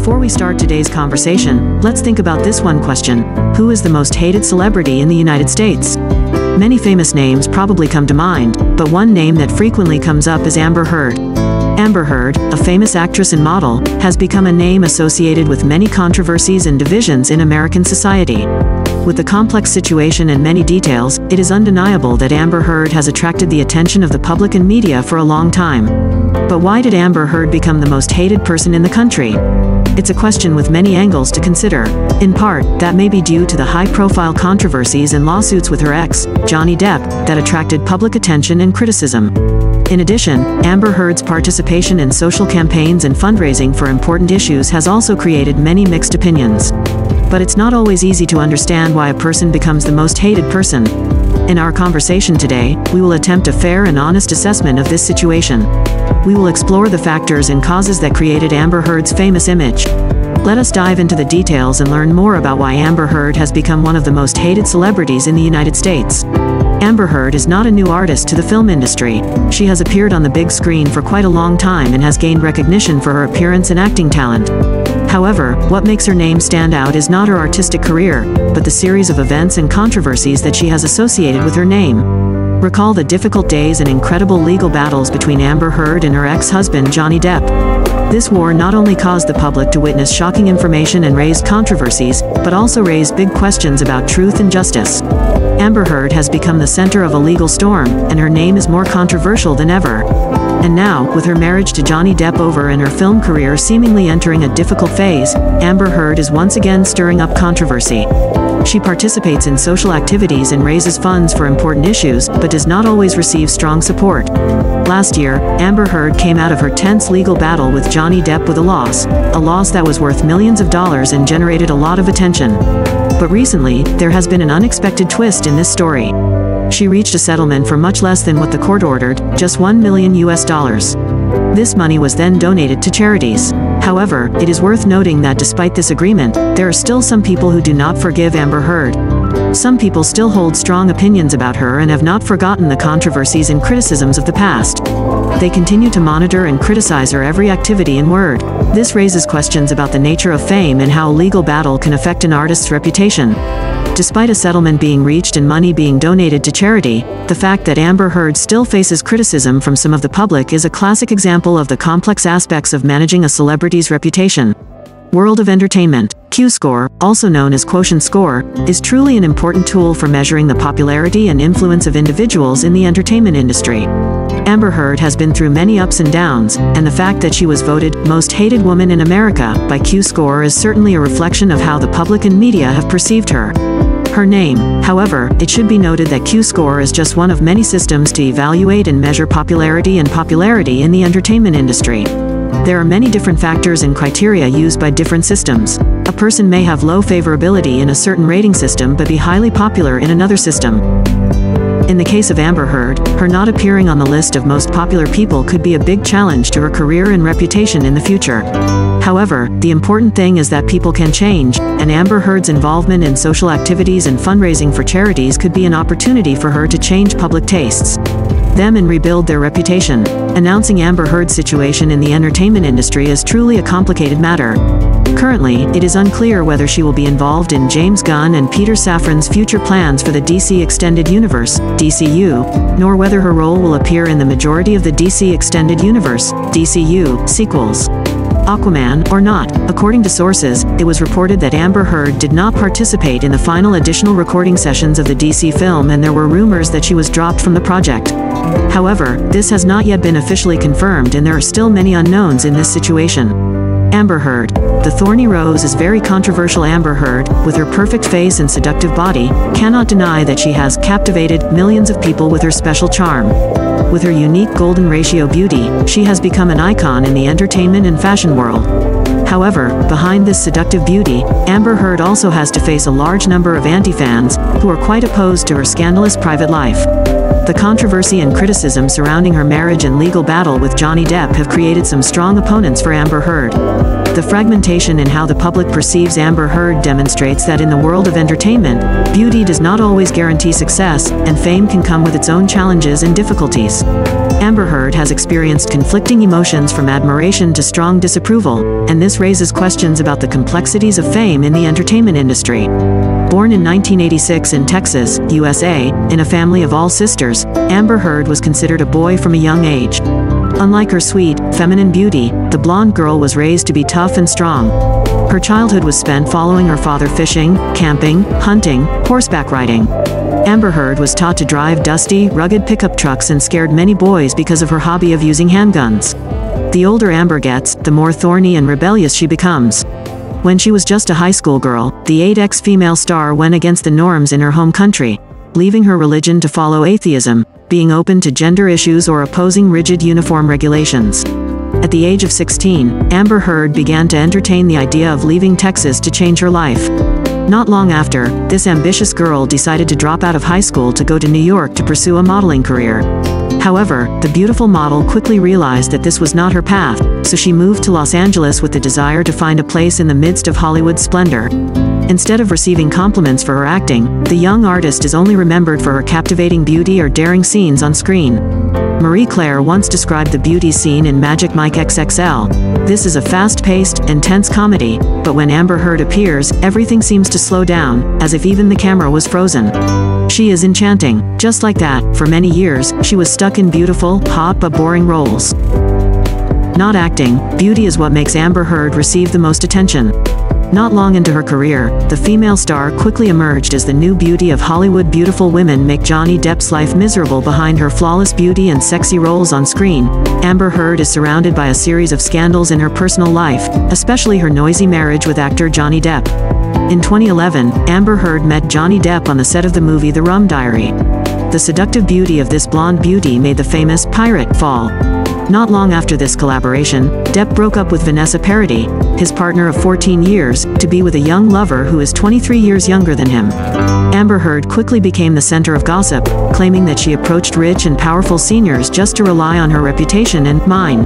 Before we start today's conversation, let's think about this one question. Who is the most hated celebrity in the United States? Many famous names probably come to mind, but one name that frequently comes up is Amber Heard. Amber Heard, a famous actress and model, has become a name associated with many controversies and divisions in American society. With the complex situation and many details, it is undeniable that Amber Heard has attracted the attention of the public and media for a long time. But why did Amber Heard become the most hated person in the country? It's a question with many angles to consider. In part, that may be due to the high-profile controversies and lawsuits with her ex, Johnny Depp, that attracted public attention and criticism. In addition, Amber Heard's participation in social campaigns and fundraising for important issues has also created many mixed opinions. But it's not always easy to understand why a person becomes the most hated person. In our conversation today, we will attempt a fair and honest assessment of this situation. We will explore the factors and causes that created Amber Heard's famous image. Let us dive into the details and learn more about why Amber Heard has become one of the most hated celebrities in the United States. Amber Heard is not a new artist to the film industry. She has appeared on the big screen for quite a long time and has gained recognition for her appearance and acting talent. However, what makes her name stand out is not her artistic career, but the series of events and controversies that she has associated with her name. Recall the difficult days and incredible legal battles between Amber Heard and her ex-husband Johnny Depp. This war not only caused the public to witness shocking information and raised controversies, but also raised big questions about truth and justice. Amber Heard has become the center of a legal storm, and her name is more controversial than ever. And now, with her marriage to Johnny Depp over and her film career seemingly entering a difficult phase, Amber Heard is once again stirring up controversy. She participates in social activities and raises funds for important issues, but does not always receive strong support. Last year, Amber Heard came out of her tense legal battle with Johnny Depp with a loss, a loss that was worth millions of dollars and generated a lot of attention. But recently, there has been an unexpected twist in this story. She reached a settlement for much less than what the court ordered, just 1 million US dollars. This money was then donated to charities. However, it is worth noting that despite this agreement, there are still some people who do not forgive Amber Heard. Some people still hold strong opinions about her and have not forgotten the controversies and criticisms of the past. They continue to monitor and criticize her every activity and word. This raises questions about the nature of fame and how a legal battle can affect an artist's reputation. Despite a settlement being reached and money being donated to charity, the fact that Amber Heard still faces criticism from some of the public is a classic example of the complex aspects of managing a celebrity's reputation. World of Entertainment, Q-Score, also known as Quotient Score, is truly an important tool for measuring the popularity and influence of individuals in the entertainment industry. Amber Heard has been through many ups and downs, and the fact that she was voted Most Hated Woman in America by Q-Score is certainly a reflection of how the public and media have perceived her. Her name, however, it should be noted that Q-Score is just one of many systems to evaluate and measure popularity and popularity in the entertainment industry. There are many different factors and criteria used by different systems. A person may have low favorability in a certain rating system but be highly popular in another system. In the case of Amber Heard, her not appearing on the list of most popular people could be a big challenge to her career and reputation in the future. However, the important thing is that people can change, and Amber Heard's involvement in social activities and fundraising for charities could be an opportunity for her to change public tastes them and rebuild their reputation. Announcing Amber Heard's situation in the entertainment industry is truly a complicated matter. Currently, it is unclear whether she will be involved in James Gunn and Peter Safran's future plans for the DC Extended Universe, DCU, nor whether her role will appear in the majority of the DC Extended Universe, DCU, sequels. Aquaman, or not. According to sources, it was reported that Amber Heard did not participate in the final additional recording sessions of the DC film and there were rumors that she was dropped from the project. However, this has not yet been officially confirmed and there are still many unknowns in this situation. Amber Heard. The thorny rose is very controversial Amber Heard, with her perfect face and seductive body, cannot deny that she has captivated millions of people with her special charm. With her unique golden ratio beauty, she has become an icon in the entertainment and fashion world. However, behind this seductive beauty, Amber Heard also has to face a large number of anti-fans, who are quite opposed to her scandalous private life. The controversy and criticism surrounding her marriage and legal battle with Johnny Depp have created some strong opponents for Amber Heard. The fragmentation in how the public perceives Amber Heard demonstrates that in the world of entertainment, beauty does not always guarantee success, and fame can come with its own challenges and difficulties. Amber Heard has experienced conflicting emotions from admiration to strong disapproval, and this raises questions about the complexities of fame in the entertainment industry. Born in 1986 in Texas, USA, in a family of all sisters, Amber Heard was considered a boy from a young age. Unlike her sweet, feminine beauty, the blonde girl was raised to be tough and strong. Her childhood was spent following her father fishing, camping, hunting, horseback riding. Amber Heard was taught to drive dusty, rugged pickup trucks and scared many boys because of her hobby of using handguns. The older Amber gets, the more thorny and rebellious she becomes. When she was just a high school girl, the 8X female star went against the norms in her home country, leaving her religion to follow atheism, being open to gender issues or opposing rigid uniform regulations. At the age of 16, Amber Heard began to entertain the idea of leaving Texas to change her life. Not long after, this ambitious girl decided to drop out of high school to go to New York to pursue a modeling career. However, the beautiful model quickly realized that this was not her path, so she moved to Los Angeles with the desire to find a place in the midst of Hollywood's splendor. Instead of receiving compliments for her acting, the young artist is only remembered for her captivating beauty or daring scenes on screen. Marie Claire once described the beauty scene in Magic Mike XXL. This is a fast-paced, intense comedy, but when Amber Heard appears, everything seems to slow down, as if even the camera was frozen. She is enchanting. Just like that, for many years, she was stuck in beautiful, hot but boring roles. Not acting, beauty is what makes Amber Heard receive the most attention. Not long into her career, the female star quickly emerged as the new beauty of Hollywood beautiful women make Johnny Depp's life miserable behind her flawless beauty and sexy roles on screen. Amber Heard is surrounded by a series of scandals in her personal life, especially her noisy marriage with actor Johnny Depp. In 2011, Amber Heard met Johnny Depp on the set of the movie The Rum Diary. The seductive beauty of this blonde beauty made the famous pirate fall. Not long after this collaboration, Depp broke up with Vanessa Paradis, his partner of 14 years, to be with a young lover who is 23 years younger than him. Amber Heard quickly became the center of gossip, claiming that she approached rich and powerful seniors just to rely on her reputation and mine.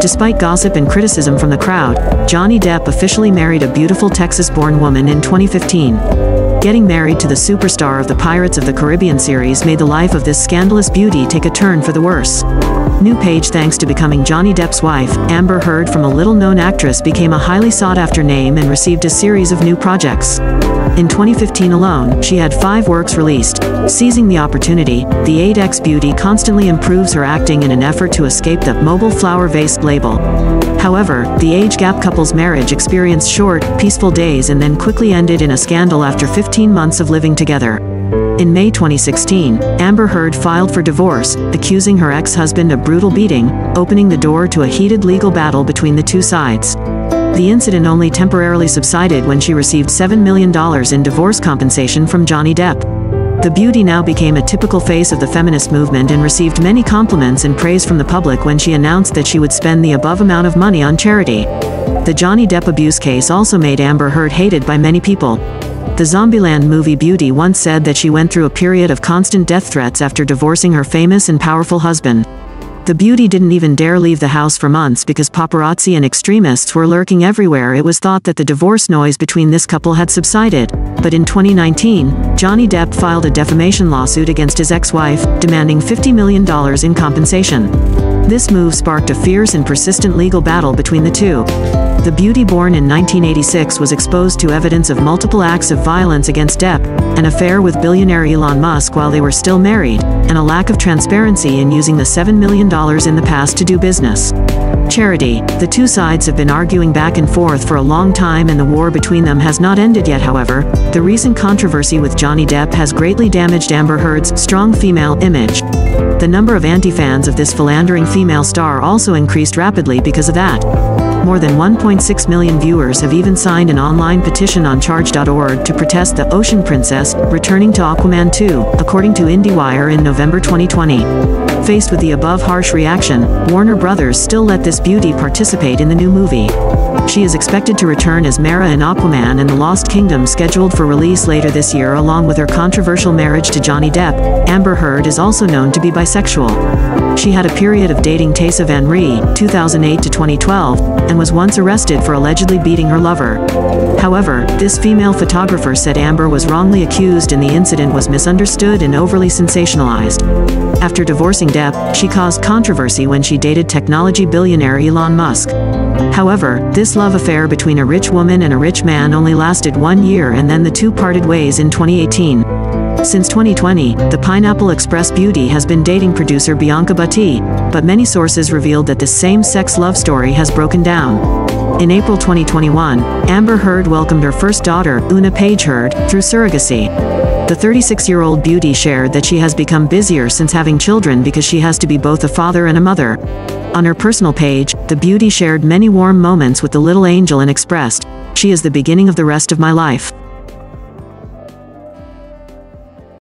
Despite gossip and criticism from the crowd, Johnny Depp officially married a beautiful Texas-born woman in 2015. Getting married to the superstar of the Pirates of the Caribbean series made the life of this scandalous beauty take a turn for the worse. New page thanks to becoming Johnny Depp's wife, Amber Heard from a little-known actress became a highly sought-after name and received a series of new projects. In 2015 alone, she had five works released. Seizing the opportunity, the 8X beauty constantly improves her acting in an effort to escape the mobile flower vase label. However, the age gap couple's marriage experienced short, peaceful days and then quickly ended in a scandal after 15 months of living together. In May 2016, Amber Heard filed for divorce, accusing her ex-husband of brutal beating, opening the door to a heated legal battle between the two sides. The incident only temporarily subsided when she received $7 million in divorce compensation from Johnny Depp. The beauty now became a typical face of the feminist movement and received many compliments and praise from the public when she announced that she would spend the above amount of money on charity. The Johnny Depp abuse case also made Amber Heard hated by many people. The Zombieland movie Beauty once said that she went through a period of constant death threats after divorcing her famous and powerful husband. The beauty didn't even dare leave the house for months because paparazzi and extremists were lurking everywhere. It was thought that the divorce noise between this couple had subsided. But in 2019, Johnny Depp filed a defamation lawsuit against his ex-wife, demanding $50 million in compensation. This move sparked a fierce and persistent legal battle between the two. The beauty born in 1986 was exposed to evidence of multiple acts of violence against Depp, an affair with billionaire Elon Musk while they were still married, and a lack of transparency in using the $7 million in the past to do business. Charity. The two sides have been arguing back and forth for a long time and the war between them has not ended yet however, the recent controversy with Johnny Depp has greatly damaged Amber Heard's strong female image. The number of anti-fans of this philandering female star also increased rapidly because of that. More than 1.6 million viewers have even signed an online petition on Change.org to protest the Ocean Princess returning to Aquaman 2, according to IndieWire in November 2020. Faced with the above harsh reaction, Warner Brothers still let this beauty participate in the new movie. She is expected to return as Mera in Aquaman and the Lost Kingdom scheduled for release later this year along with her controversial marriage to Johnny Depp. Amber Heard is also known to be bisexual. She had a period of dating Tasya Van Ree, 2008 to 2012, and and was once arrested for allegedly beating her lover. However, this female photographer said Amber was wrongly accused and the incident was misunderstood and overly sensationalized. After divorcing Depp, she caused controversy when she dated technology billionaire Elon Musk. However, this love affair between a rich woman and a rich man only lasted one year and then the two parted ways in 2018. Since 2020, the Pineapple Express beauty has been dating producer Bianca Butti, but many sources revealed that this same-sex love story has broken down. In April 2021, Amber Heard welcomed her first daughter, Oonagh Paige Heard, through surrogacy. The 36-year-old beauty shared that she has become busier since having children because she has to be both a father and a mother. On her personal page, the beauty shared many warm moments with the little angel and expressed, She is the beginning of the rest of my life.